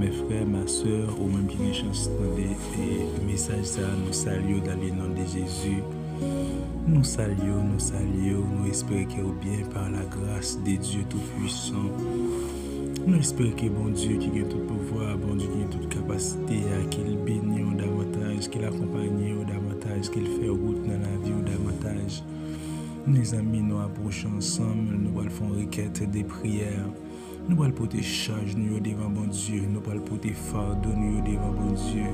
mes frères, ma soeur, ou même qui nous chance et message ça, nous saluons dans le nom de Jésus. Nous saluons, nous saluons, nous espérons que vous bien par la grâce de Dieu Tout-Puissant. Nous espérons que bon Dieu qui a tout pouvoir, bon Dieu qui a toute capacité, qu'il bénit davantage, qu'il accompagne davantage, qu'il fait route dans la vie davantage. Mes amis, nous approchons ensemble, nous allons faire une requête des prières. Nous allons porter charge nous devant bon Dieu. Nous allons porter fardeau nous devant bon Dieu.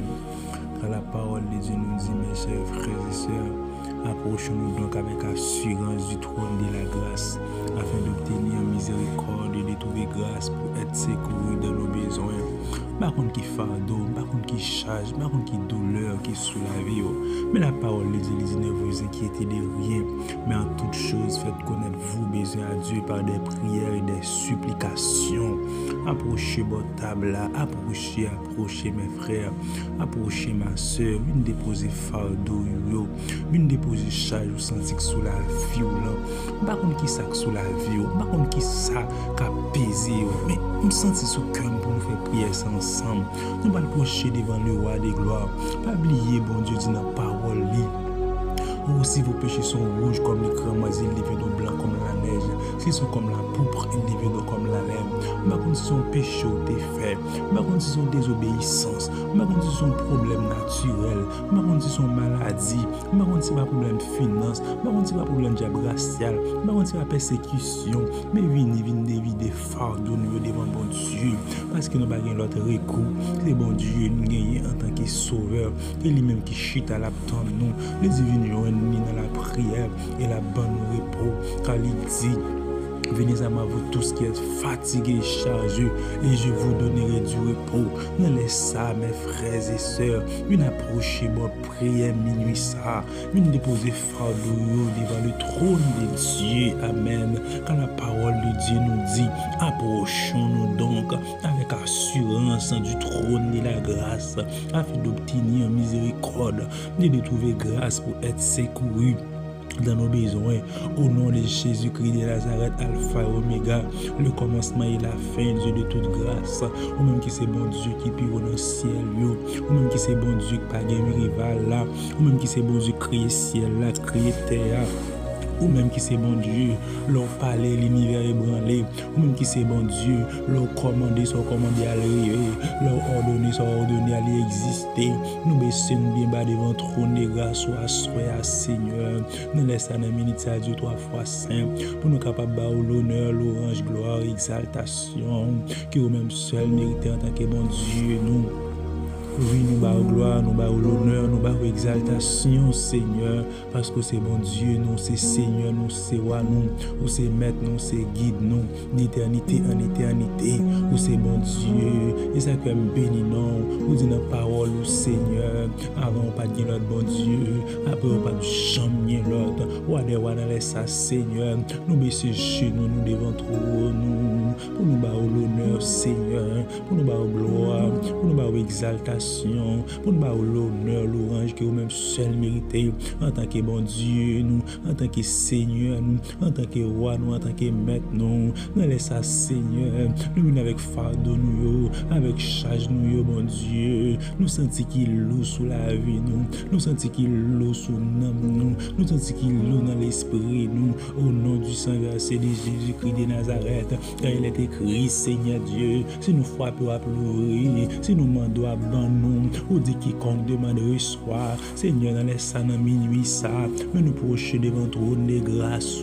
Car la parole de Dieu nous dit, mes chers frères et sœurs, approchons-nous donc avec assurance du trône de la grâce, afin d'obtenir miséricorde et de trouver grâce pour être secouru dans nos besoins. Bakon ki fardo, bakon ki chaj, bakon ki douleur ki soulave yo. Oh. Men la parole le dit, le dit, ne vous inquiétez de rien. Mais en toute chose, faites connaître vous besoin à Dieu par des prières et des supplications. Approchez votre table là, approchez, approchez mes frères, approchez ma soeur. Vin déposer fardo yo, vin déposer chaj ou senti que sous la vie ou là. Bakon ki sak sous la vie oh. ou, bakon ki sak ka pese yo. Men on sent sous cœur pour nous faire prier ensemble. Nous allons approcher devant le roi des gloires. Pas oublier, bon Dieu, dit dans parole. Ou si vos péchés sont rouges comme les cramoisis, ils deviennent blancs comme la neige. S'ils sont comme la pourpre, ils deviennent comme la laine. Bakon si son peche ou te fe, bakon si son dezobeysans, bakon si son problem naturel, bakon si son maladi, bakon si pa problem finans, bakon si pa problem diab rasyal, bakon si pa persekisyon, men vini vini devi de fardou nou yo devan bon Diyo, paske nou bagen lot rekou, se bon Diyo nou genye an tanke soveur, e li menm ki chita la ptan nou, le divin joen ni nan la prier, e la ban nou repou, ka li di, Venez à moi, vous tous qui êtes fatigués chargés, et je vous donnerai du repos. Ne laissez ça, mes frères et sœurs. Une approchez moi, prière minuit ça. Une déposer fardeau devant le trône de Dieu. Amen. Quand la parole de Dieu nous dit, approchons-nous donc avec assurance du trône de la grâce, afin d'obtenir miséricorde, de trouver grâce pour être secouru dans nos besoins. Au nom de Jésus-Christ de Nazareth, Alpha et Omega, le commencement et la fin, Dieu de toute grâce. Ou même qui c'est bon Dieu qui pire dans le ciel, yo. ou même qui c'est bon Dieu qui pas rival là, ou même qui c'est bon Dieu qui crée ciel là, créer terre. Ou menm ki se bon Diyo, lor pale l'iniver e branle, ou menm ki se bon Diyo, lor komande so komande al reye, lor ordone so ordone al existe, nou besen bin ba devan trone graso aswe a seigneur, nou lesa nan menite a Diyo 3 fwa 5, pou nou kapab ba ou l'honneur, l'orange, gloire, exaltasyon, ki ou menm sel merite an tanke bon Diyo nou. Oui, nous bas gloire, nous bas l'honneur, nous bas exaltation, Seigneur, parce que c'est bon Dieu, nous c'est Seigneur, nous c'est roi, nous, ou c'est maître, nous c'est guide, nous, d'éternité en éternité, ou c'est bon Dieu, et ça que nous bénissons, ou dit notre parole, ou Seigneur, avant on pas de notre bon Dieu, après on pas de jamais Wade wana lesa, Seigneur, nou bese genou nou devan trou nou, pou nou ba ou l'honneur, Seigneur, pou nou ba ou gloa, pou nou ba ou exaltasyon, pou nou ba ou l'honneur, l'orange ki ou mèm sel merite, an tanke bon Diyo nou, an tanke Seigneur nou, an tanke roi nou, an tanke met nou, nou lesa, Seigneur, nou mèm avèk fardo nou yo, avèk chaj nou yo, bon Diyo, nou senti ki lou sou la vi nou, nou senti ki lou sou nam nou, nou senti ki lou loue dans l'esprit, nous, au nom du Saint versé de Jésus-Christ de Nazareth, car il est écrit, Seigneur Dieu, si nous frappons à pleurer, si nous demandons à nous, ou dit quiconque demande reçoit. Seigneur, dans les sangs minuit ça, mais nous procher devant trône de grâce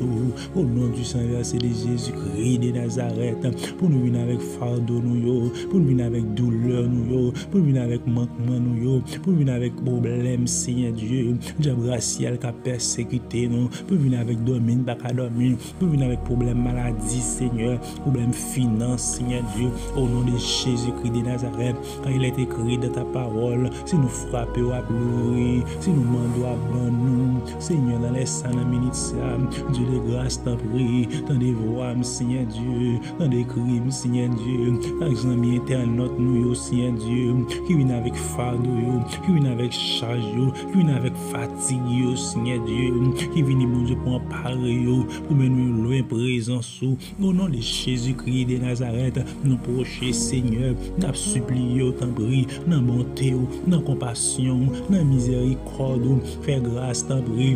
au nom du Saint versé de Jésus-Christ de Nazareth, pour nous venir avec fardeau nous pour nous venir avec douleur nous pour nous venir avec manquement nous pour nous venir avec problème, Seigneur Dieu, diable racial qui a persécuté nous, depresyon, pou vin avèk domin, baka domin, pou vin avèk problem maladi, seigneur, problem finans, seigneur Dieu, au nom de Jésus-Christ de Nazareth, kan il est écrit de ta parole, si nou frappe ou ap louri, si nou mando ap ban nou, seigneur, nan lè san nan minit sa, Dieu de grâce tan pri, tan devoam, seigneur Dieu, tan de krim, seigneur Dieu, tan jami eternot nou yo, seigneur Dieu, ki vin avèk fardo yo, ki vin avèk chaj yo, ki vin avèk fatig yo, seigneur Dieu, ki vin vini moun je pou anpare yo, pou men nou lwen prezans ou, bon nou nan de Chezi kri de Nazaret, nou proche Seigneur, nap supli yo tan pri, nan bonte ou, nan kompasyon ou, nan mizerikod ou, fè grâs tan pri.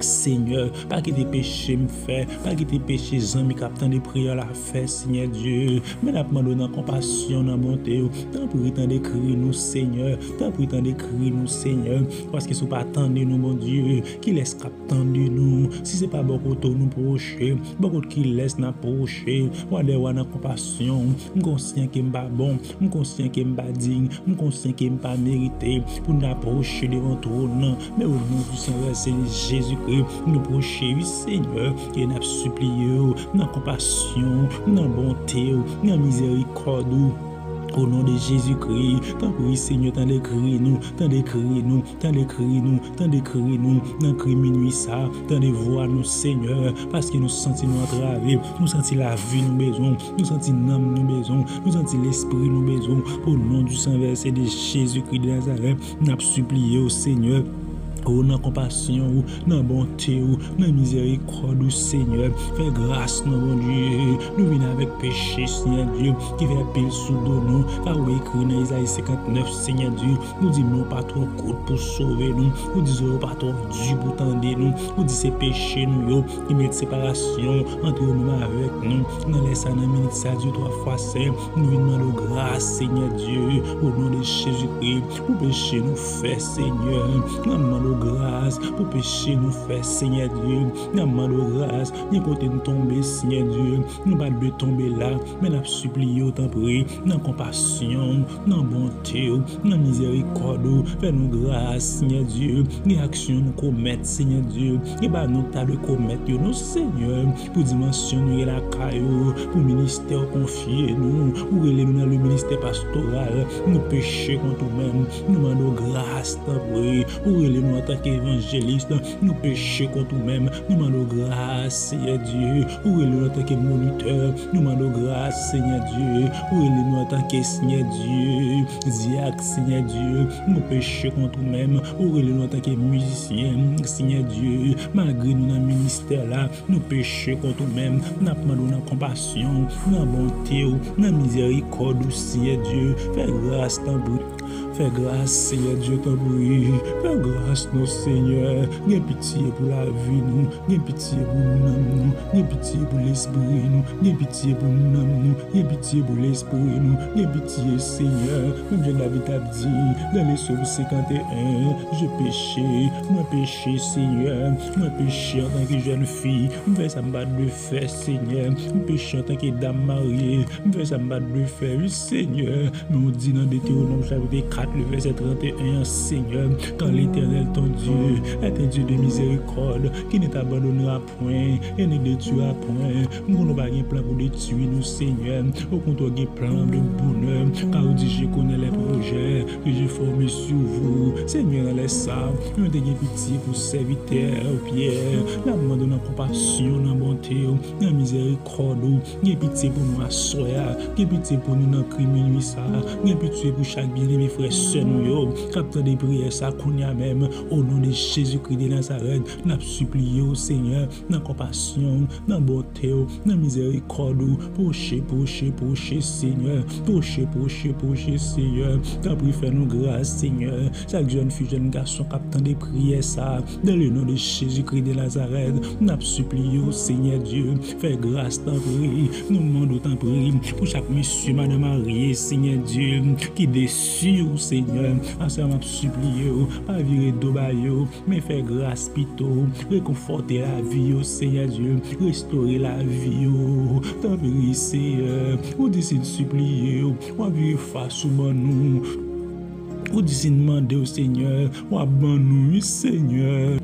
Seigneur, pa ki te peche m fè, pa ki te peche zan mi kap tan de priyo la fè, Seigneur Diyo, men ap mando nan kompasyon nan bonte yo, tan pou itan de kri nou, Seigneur, tan pou itan de kri nou, Seigneur, paske sou pa tan de nou, mon Diyo, ki les kap tan de nou, si se pa bokoto nou proche, bokot ki les nan proche, wade wana kompasyon, m konsyen ke m ba bon, m konsyen ke m ba ding, m konsyen ke m pa merite, pou nan proche devan tron nan, men ou nou du Seigneur, Seigneur Jésus, Nous procher, Seigneur, et nous supplié, dans compassion, dans bonté, dans miséricorde. Au nom de Jésus-Christ, tant pis Seigneur, tant d'écrire nous, tant d'écrire nous, tant d'écrire nous, tant d'écrire nous, dans le minuit ça, tant de voir nous Seigneur, parce que nous sentons nous entraver, nous sentons la vie nous besoin, nous sentons l'âme nous besoin, nous sentons l'esprit nous besoin, au nom du Saint-Verset de Jésus-Christ de Nazareth, nous supplié au Seigneur. ou nan kompasyon ou, nan bonte ou, nan mizerikod ou, Seigneur, fè grâs nan bon Diyo, nou vin avèk peche, Seigneur Diyo, ki fè apel sou do nou, fè ou ekri nan Isaïe 59, Seigneur Diyo, nou di nou patro kout pou sove nou, nou di zoro patro du pou tende nou, nou di se peche nou yo, ki met separasyon, antre ou nou avèk nou, nan lè sa nan minit sa Diyo, to a fwa se, nou vin nan nou grâs, Seigneur Diyo, ou nan de Chezikri, ou peche nou fè, Seigneur, nan man nou mando grâce pour péché nous faire, Seigneur Dieu. Nous mando grâce, ni côté nous tomber, Seigneur Dieu. Nous pas de tomber là, mais nous supplions, t'en prie, dans compassion, dans bonté, dans miséricorde, fais-nous grâce, Seigneur Dieu. Les actions nous commettre, Seigneur Dieu. Et bah, nous t'as de commettre, nous, Seigneur, pour dimensionner la caillou, pour ministère confier nous, pour relever nous dans le ministère pastoral, nous péchés contre nous-mêmes, nous demandons grâce, t'en prie, pour relever nous tant qu'évangéliste, nous péchons contre nous-mêmes, nous demandons grâce, Seigneur Dieu, où est nous en tant que moniteur, nous demandons grâce, Seigneur Dieu, où est nous en tant que Seigneur Dieu, diacre, Seigneur Dieu, nous péchons contre nous-mêmes, où est nous en tant que musicien, Seigneur Dieu, malgré nous dans le ministère là, nous péchons contre nous-mêmes, nous demandons compassion, la bonté, la miséricorde, Seigneur Dieu, fais grâce dans Fais grâce, Seigneur Dieu, t'en prie. Fais grâce, nos Seigneur. N'aie pitié pour la vie, nous. N'aie pitié pour nous, nous. N'aie pitié pour l'esprit, nous. N'aie pitié pour nous, nous. N'aie pitié pour l'esprit, nous. N'aie pitié, Seigneur. Mon Dieu David a dit, dans les psaumes 51, je péchais, moi péché, Seigneur. Moi péché en tant que jeune fille. Je fais ça me de faire, Seigneur. Je péché en tant que dame mariée. Je fais ça me battre de faire, Seigneur. Mais on dit dans Deutéronome chapitre 4, 4, le verset 31, Seigneur, quand l'éternel ton Dieu est un Dieu de miséricorde, qui ne t'abandonnera point, et ne te tuera point, nous n'avons pas un plan pour te tuer, nous, Seigneur, au contraire, un plan de bonheur, car on dit, je connais les projets que j'ai formés sur vous, Seigneur, laisse ça, nous te pitié pour serviteur, oh Pierre, la demande de compassion, la bonté, la miséricorde, Gye pitié pour nous, aswaya, gye pitié pour nous, dans krimi nou sa, gye pitiye pou chak bine mi fwes. Nous yo, capteur des prières ça kounya même au nom de Jésus-Christ de Nazareth, n'a supplié au Seigneur dans compassion, dans bonté, dans miséricorde, pocher, pocher, pocher Seigneur, pocher, pocher, pocher Seigneur, t'as pris faire nous grâce Seigneur, chaque jeune fille, jeune garçon captant des prières ça, dans le nom de Jésus-Christ de Nazareth, n'a supplié au Seigneur Dieu, fais grâce t'en prie, nous demandons t'en prie pour chaque monsieur, madame mariée, Seigneur Dieu, qui déçu Seigneur, ensemble m'a supplié, pas virer d'obayo, mais faire grâce plutôt, réconforter la vie, au Seigneur Dieu, restaurer la vie, t'en Seigneur, ou décide supplier, ou vivre face bon nous, ou décide demander au Seigneur, ou abandonner, Seigneur.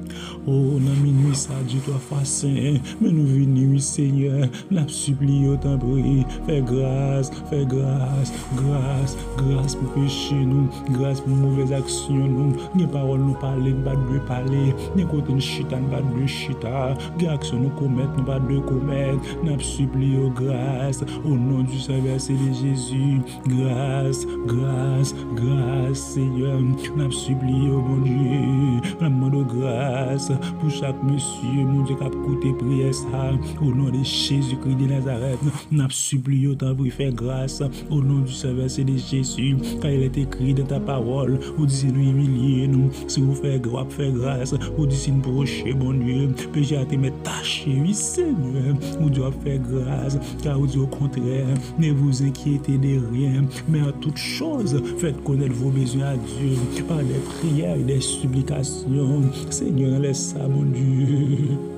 Oh, nan minwi sa di to a fasen, men nou vini wè seigneur, nap supli yo tan pri, fè grâs, fè grâs, grâs, grâs pou peche nou, grâs pou mouvez aksyon nou, nye parol nou pale, nou bat dwe pale, nye kote nou chita, nou bat dwe chita, gen aksyon nou komet, nou bat dwe komet, nap supli yo grâs, au nom du Seigneur, c'est de Jésus, grâs, grâs, grâs, Seigneur, nap supli yo mon Dieu, nap mando grâs, pour chaque monsieur, mon Dieu, qui a coûté prière ça, au nom de Jésus-Christ de Nazareth, n'a supplié autant pour faire grâce, au nom du Sauveur, c'est de Jésus, car il est écrit dans ta parole, vous dites nous humilier nous, si vous faites grâce, faire grâce, vous dites nous procher, mon Dieu, péché à te mettre taché, oui Seigneur, vous devez faire grâce, car vous dites au contraire, ne vous inquiétez de rien, mais en toute chose, faites connaître vos besoins à Dieu, par des prières et des supplications, Seigneur, ça, mon Dieu.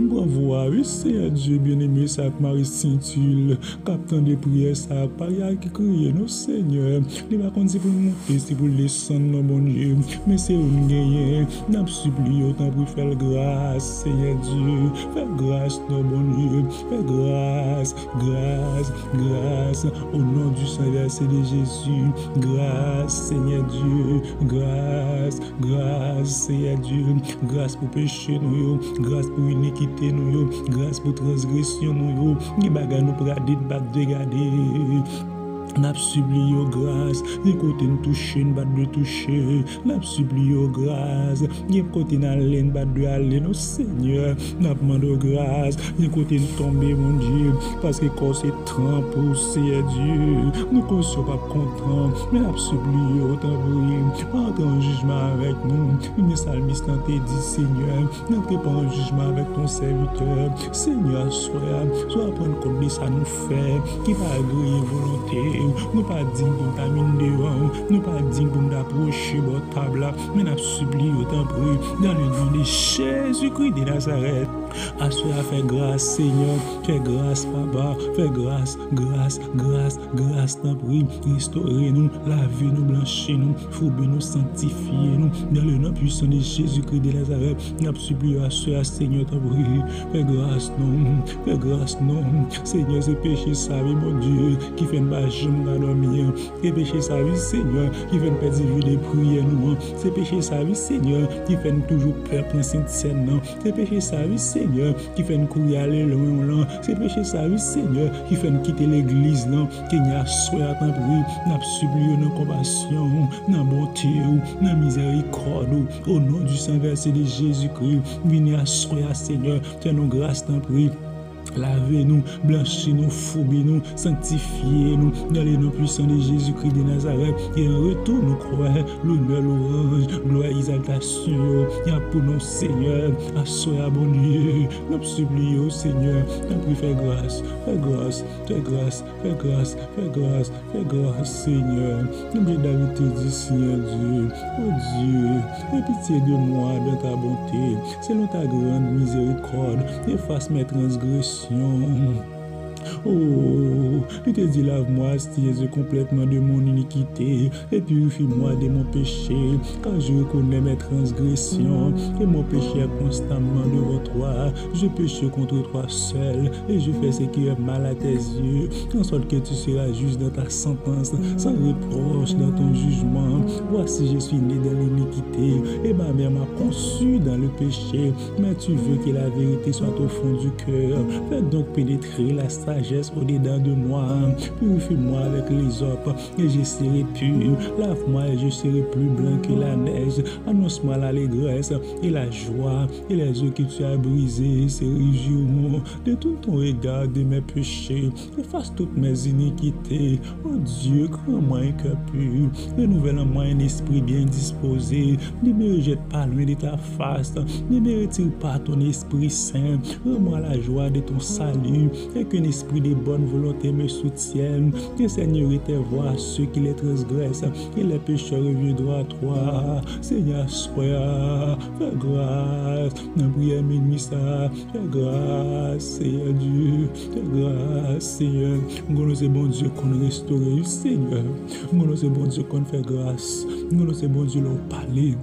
Bravo à Seigneur Dieu bien-aimé, ça Marie Cintule, capitaine de prière, ça Paria qui crie, nos Seigneur. Il va compter pour monter, c'est pour descendre, mon Dieu. Mais c'est une gagne, n'a supplié autant pour faire grâce, Seigneur Dieu. Fais grâce, non, bon Dieu. Fais grâce, grâce, grâce. Au nom du Saint c'est de Jésus. Grâce, Seigneur Dieu. Grâce, grâce, Seigneur Dieu. Grâce pour pécher, nous, grâce pour une inikite nou yo, grase pou transgresyon nou yo, ki baga nou pradit bat degade. Nap subli yo graz, gen kote n touche n bat de touche, nap subli yo graz, gen kote n alen bat de alen, o oh, seigneur, nap mando graz, gen kote n tombe mon dieu, paske kon se trampou seye dieu, nou kon se pap kontan, men nap subli yo tanboui, antre en jujman avèk nou, mè salmis nan te di seigneur, n'entre pa en jujman avèk ton serviteur, seigneur soya, soya pon kon de sa nou fè, ki pa agri volonté, ou, nou pa din pou m tamin devan ou, nou pa din pou m daproche bot tabla, men ap subli ou tan pou ou, dan le nom de Jésus-Christ de Nazareth. Aswe a fe grase, Senyon, fe grase, Papa, fe grase, grase, grase, grase, tan pri, restore nou, lave nou, blanche nou, foube nou, santifiye nou, dan le nan pwisan de Jezoukri de Lazare, nap subli aswe a Senyon, tan pri, fe grase nou, fe grase nou, Senyon, se peche savi, mon Dieu, ki fen ba jom nan omiyan, se peche savi, Senyon, ki fen pedi vi de priye nou, se peche savi, Senyon, ki fen toujou prep nan senti sen nan, se peche savi, Senyon, Seigneur, qui fait nous courir aller loin là. C'est péché sa vie, Seigneur, qui fait nous quitter l'église là. Qu'il y a tant prix, n'a supplié nos compassion, nos bonté, nos miséricorde. Au nom du Saint-Verset de Jésus-Christ, venez à soin, Seigneur, fais nos grâces tant prix. Lavez-nous, blanchez-nous, fourbez-nous, sanctifiez-nous dans les noms puissants de Jésus-Christ de Nazareth. Et en retour, nous croyons l'honneur, l'orange, gloire, exaltation. Et pour nos Seigneur, à soi, bon Dieu, nous supplions, Seigneur, nous fais grâce, fais grâce, fais grâce, fais grâce, fais grâce, fais grâce, Seigneur. Nous David te dit, Seigneur Dieu, oh Dieu, aie pitié de moi de ta bonté, selon ta grande miséricorde, efface mes transgressions canción Oh, il te dit, lave-moi, Seigneur, complètement de mon iniquité et purifie-moi de mon péché, car je reconnais mes transgressions et mon péché est constamment devant toi. Je péche contre toi seul et je fais ce qui est mal à tes yeux, en sorte que tu seras juste dans ta sentence, sans reproche dans ton jugement. Voici, je suis né dans l'iniquité et ma mère m'a conçu dans le péché, mais tu veux que la vérité soit au fond du cœur. Fais donc pénétrer la sagesse au-dedans de moi. Purifie-moi avec les autres et je serai pur. Lave-moi et je serai plus blanc que la neige. Annonce-moi l'allégresse et la joie et les eaux que tu as brisées de tout ton regard de mes péchés. Efface toutes mes iniquités. Oh Dieu, crée-moi un cœur pur. Renouvelle en moi un esprit bien disposé. Ne me rejette pas loin de ta face. Ne me retire pas ton esprit saint. Rends-moi la joie de ton salut et qu'un des bonnes volontés me soutiennent. Que Seigneur tes voix ceux qui les transgressent et les pécheurs reviendront à toi. Seigneur, sois, fais grâce. Dans prière minuit ça, fais grâce, Seigneur Dieu, fais grâce, Seigneur. Nous c'est bon Dieu qu'on restaure, Seigneur. Nous c'est bon Dieu qu'on fait grâce. Nous c'est bon Dieu leur parler.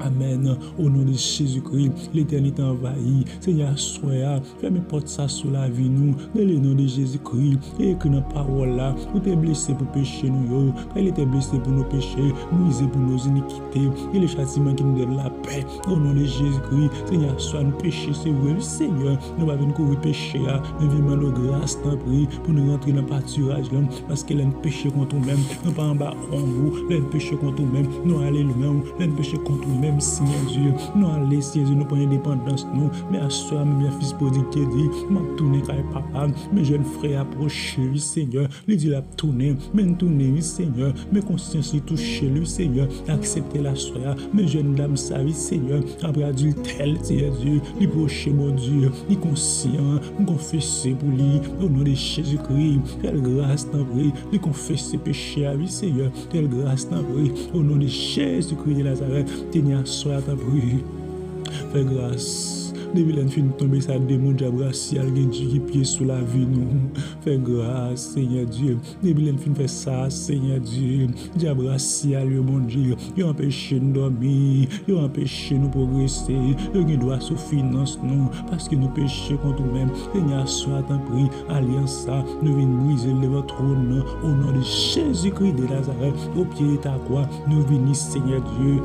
Amen. Au nom de Jésus-Christ, l'éternité envahie. Seigneur, soya, ferme porte ça sous la vie nous. Dans le nom de Jésus-Christ, et que nos paroles là, nous t'es blessé pour pécher, nous, il était blessé pour nos péchés, brisé pour nos iniquités, et le châtiment qui nous donne la paix. Au nom de Jésus-Christ, Seigneur, sois-nous péchés, c'est vrai. Seigneur, nous va venir courir péché là, nous vivons nos grâces, t'en prie, pour nous rentrer dans le pâturage là, parce qu'elle a un péché contre nous-mêmes, nous pas en bas en vous, elle a un péché contre nous-mêmes, nous allons loin, elle a un péché contre nous-mêmes. Même Seigneur Dieu, nous allons, Seigneur Dieu, nous prenons indépendance, nous, mais à soi, mes fils prodigue qui dit, m'a tourné car papa, mes jeunes frères approchent lui, Seigneur, lui dit la tourner, mais tourner, oui, Seigneur, mes consciences toucher lui, Seigneur, accepter la soie, mes jeunes dames, sa vie, Seigneur, après adultère, Seigneur Dieu, lui procher, mon Dieu, lui conscient, nous confesser pour lui, au nom de Jésus-Christ, quelle grâce t'en prie, lui confesser péché à lui, Seigneur, quelle grâce t'en prie, au nom de Jésus-Christ de Nazareth, tenir soir ta prière. Fais grâce. Depuis l'en fin tomber ça démon diable racial qui pied sous la vie nous. Fais grâce Seigneur Dieu. Depuis l'en fin fait ça Seigneur Dieu. Diable racial mon Dieu. Il empêche nous dormir, il empêche nous progresser. Il doit sous finance nous parce que nous péchons contre nous-mêmes. Seigneur soit en prix alliance ça nous venons briser le trône au nom de Jésus-Christ de Nazareth au pied ta croix. Nous venons Seigneur Dieu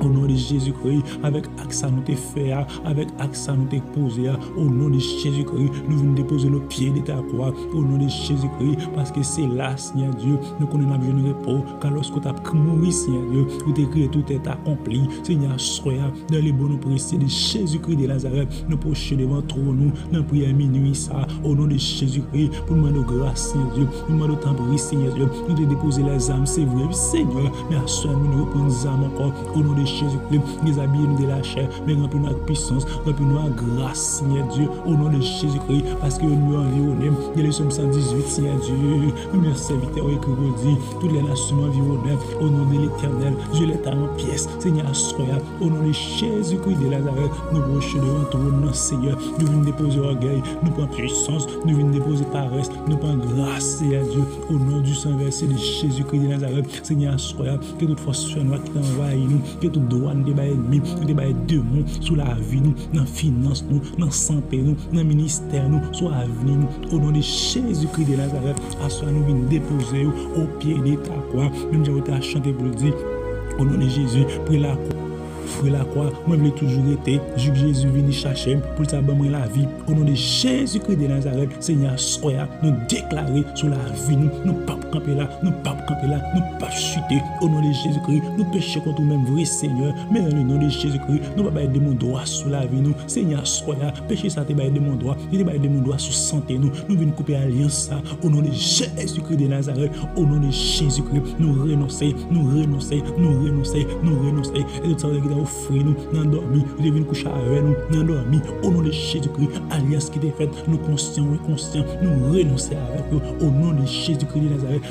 au nom de Jésus-Christ, avec accès nous te faire, avec accès nous te poser, au nom de Jésus-Christ, nous venons déposer nos pieds de ta croix, au nom de Jésus-Christ, parce que c'est là, Seigneur Dieu, nous connaissons besoin de repos, car lorsque tu as mouru, Seigneur Dieu, où t'écris tout est accompli, Seigneur, sois dans les bons précieux de Jésus-Christ de Nazareth, nous prochains devant trop nous, dans prière minuit, ça, au nom de Jésus-Christ, pour nous demander grâce, Seigneur Dieu, nous demander temps Seigneur Dieu, nous te déposer les âmes, c'est vrai, Seigneur, mais à soi, nous reprendre les âmes encore, au nom de Jésus-Christ, déshabiller-nous de la chair, mais remplis-nous avec puissance, remplis-nous avec grâce, Seigneur Dieu, au nom de Jésus-Christ, parce que nous environnons. Il le psaume 118, Seigneur Dieu, mes serviteurs écrit dit, toutes les nations environnent, au nom de l'éternel, je les en pièces, Seigneur, sois au nom de Jésus-Christ de Nazareth, nous brochons devant ton Seigneur, nous venons déposer orgueil, nous prenons puissance, nous venons déposer paresse, nous prenons grâce, Seigneur Dieu, au nom du Saint versé de Jésus-Christ de Nazareth, Seigneur, sois que toute force sur nous qui t'envahit nous, que toute douan, de baye mi, de baye demon sou la vi nou, nan finans nou, nan sanpe nou, nan minister nou, sou avni nou, ou nan de chèzi kri de Nazaret, aswa nou vin depose ou, ou pie de ta kwa, mèm javote a chante pou l'di, ou nan de Jésus, pri la kwa. Fri la kwa, mwen vle toujou ete, juk Jezu vini chache, pou lisa ban mwen la vi. O nan de Jezu kri de Nazaret, se nye a soya, nou deklare sou la vi nou, nou pap kampe la, nou pap kampe la, nou pap kampe la. Chuter. Au nom de Jésus-Christ, nous péchons contre nous-mêmes, vrai Seigneur. Mais dans le nom de Jésus-Christ, nous pas de mon droit sur la vie, nous. Seigneur, soya, péché ça te de mon droit, il te de mon droit sur santé, nous. Nous venons couper alliance ça. Au nom de Jésus-Christ de Nazareth, au nom de Jésus-Christ, nous renoncer, nous renoncer, nous renoncer, nous renoncer. Et tout ça, offrir nous, nous dormir, nous venir coucher avec nous, nous dormir, au nom de Jésus-Christ, alliance qui est faite, nous conscients, inconscients, nous renoncer avec eux, au nom de Jésus-Christ de Nazareth,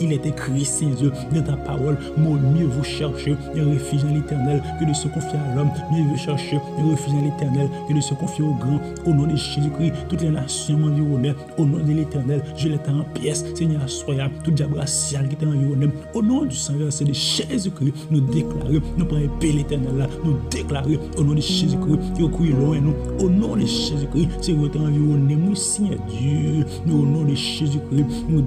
il est écrit, est Seigneur, dans ta parole, mon mieux vous chercher un refuge dans l'éternel que de se confier à l'homme, mieux vous chercher un refuge dans l'éternel que de se confier au grand, au nom de Jésus-Christ, toutes les nations m'environnent, au nom de l'éternel, je les en pièces, Seigneur, soyez tout diable racial qui t'environne, au nom du Saint versé de Jésus-Christ, nous déclarons, nous prenons l'éternel là, nous déclarer au nom de Jésus-Christ, qui cru loin nous, au nom de Jésus-Christ, c'est votre environnement, nous, Seigneur Dieu, nous, au nom de Jésus-Christ, nous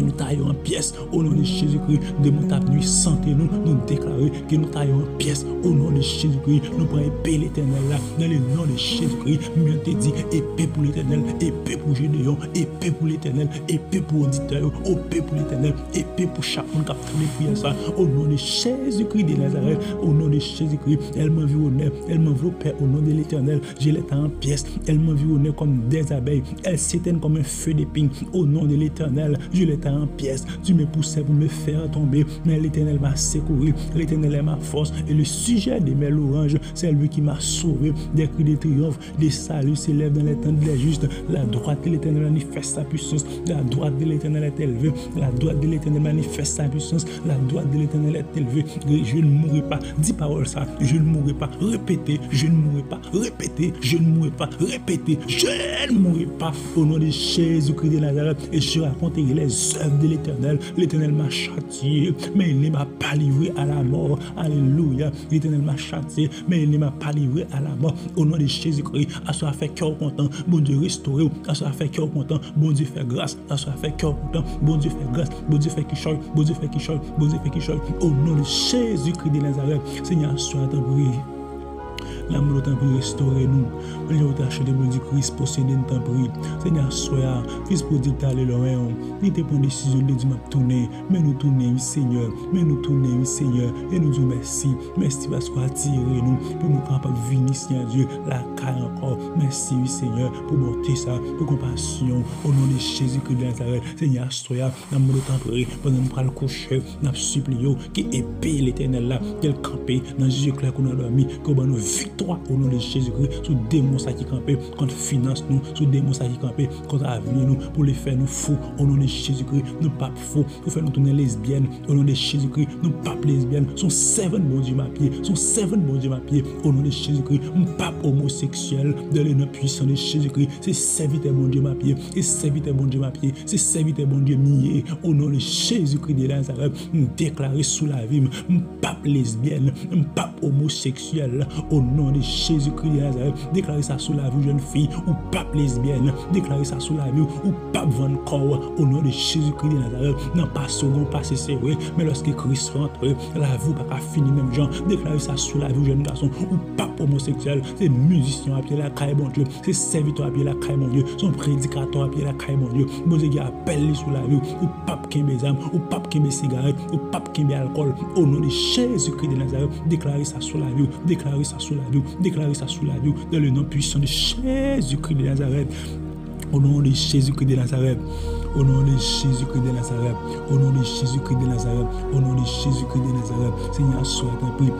déclarer nous taillons en pièces au nom de Jésus-Christ. De mon nuit santé, nous, nous déclarons que nous taillons en pièces au nom de Jésus-Christ. Nous prenons épée l'éternel dans le nom de Jésus-Christ. Mieux te dit, épée pour l'éternel, épée pour Gédéon, épée pour l'éternel, épée pour auditeur, épée pour l'éternel, épée pour chaque monde qui a prié ça. Au nom de Jésus-Christ de Nazareth, au nom de Jésus-Christ, elle m'environne, elle m'enveloppe au nom de l'éternel. Je l'ai en pièces, elle m'environne comme des abeilles, elle s'éteint comme un feu d'épine au nom de l'éternel. Je en pièces. Tu me poussais pour me faire tomber, mais l'Éternel m'a secouru. L'Éternel est ma force et le sujet de mes louanges, c'est lui qui m'a sauvé. Des cris de triomphe, des saluts s'élèvent dans les temps des justes. La droite de l'Éternel manifeste sa puissance. La droite de l'Éternel est élevée. La droite de l'Éternel manifeste sa puissance. La droite de l'Éternel est élevée. Je ne mourrai pas. Dis parole ça. Je ne mourrai pas. Répétez. Je ne mourrai pas. Répétez. Je ne mourrai pas. Répétez. Je ne mourrai pas. Au nom de Jésus-Christ de Nazareth. Et je raconterai les de l'éternel. L'éternel m'a châtié, mais il ne m'a pas livré à la mort. Alléluia. L'éternel m'a châtié, mais il ne m'a pas livré à la mort. Au nom de Jésus-Christ, à soi fait cœur content, bon Dieu restauré, à soi fait cœur content, bon Dieu fait grâce, à soi fait cœur content, bon Dieu fait grâce, bon Dieu fait qui choque, bon Dieu fait qui choque, bon Dieu fait qui choque. Au nom de Jésus-Christ de Nazareth, Seigneur, sois Lam lo tan pri restore nou. Mwen yo tache de bon di kris posede nou tan pri. Se nya soya, fis pou dik tale lo reyon. Ni te pon desisyon de di map toune. Men nou toune mi seigneur. Men nou toune mi seigneur. E nou diyo mersi. Mersi basko atire nou. Pou nou kapap vini seigneur diyo. La kay ankor. Mersi mi seigneur. Pou bote sa. Pou kompasyon. O nou de chesi kou de Nazareth. Se nya soya. Lam lo tan pri. Pon nan pral kouche. Nap supli yo. Ki epi l'Eternel la. Kel kampe. Nan jije kla kou nan dormi. Kou ban nou vik. Victoire au nom de Jésus-Christ, sous démons qui campent, contre finance nous, sous démons qui campent, contre avenir nous, pour les faire nous fous, au nom de Jésus-Christ, nous pas fous, pour faire nous tourner lesbiennes, au nom de Jésus-Christ, nous pas lesbiennes, son seven bon Dieu ma pied, son seven bon Dieu ma pied, au nom de Jésus-Christ, nous pas homosexuel, de l'énorme puissant de Jésus-Christ, c'est serviteur bon Dieu ma pied, c'est serviteur bon Dieu ma pied, c'est serviteur bon Dieu mié, au nom de Jésus-Christ de Nazareth, nous déclarer sous la vie, nous pas lesbienne, nous pas homosexuel, au nom de Jésus-Christ de Nazareth. Déclarez ça sous la vie, jeune fille, ou pape lesbienne. Déclarez ça sous la vie, ou pape van corps, au nom de Jésus-Christ de Nazareth. Non pas second, pas c'est vrai, mais lorsque Christ rentre, la vie pas fini même gens. Déclarez ça sous la vie, jeune garçon, ou pape homosexuel. C'est musicien à pied la caille, mon Dieu. C'est serviteur à pied la caille, mon Dieu. Son prédicateur à pied la caille, mon Dieu. Mon Dieu, appelle sous la vie, ou pape qui mes âmes, ou pape qui mes cigarettes, ou pape qui mes alcool. Au nom de Jésus-Christ de Nazareth, déclarez ça sous la vie, déclarez ça sous la vie déclarer ça sous la dans le nom puissant de Jésus-Christ de Nazareth. Au nom de Jésus-Christ de Nazareth. Au nom de Jésus-Christ de Nazareth. Au nom de Jésus-Christ de Nazareth. Au nom de Jésus-Christ de Nazareth. Seigneur, sois prix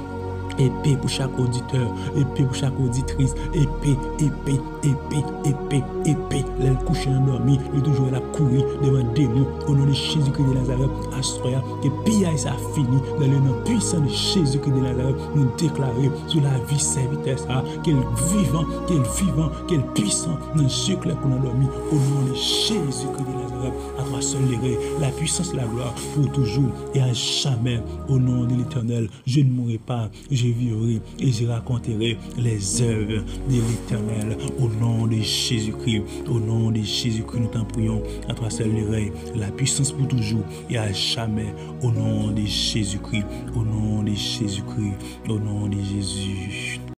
épée pour chaque auditeur, épée pour chaque auditrice, épée, épée, épée, épée, épée. L'aile couchée endormie, il toujours la courir devant démon au nom de Jésus-Christ de Nazareth, Astroya, que pillage ça fini dans le nom puissant de Jésus-Christ de Nazareth, nous déclarer sur la vie serviteur ça, qu'elle vivant, qu'elle vivant, qu'elle puissant, nous sucre pour nous dormi, au nom de Jésus-Christ de Nazareth. La puissance, la gloire pour toujours et à jamais au nom de l'éternel. Je ne mourrai pas, je vivrai et je raconterai les œuvres de l'éternel au nom de Jésus-Christ. Au nom de Jésus-Christ, nous t'en prions. À toi seul la puissance pour toujours et à jamais. Au nom de Jésus-Christ. Au nom de Jésus-Christ. Au nom de Jésus.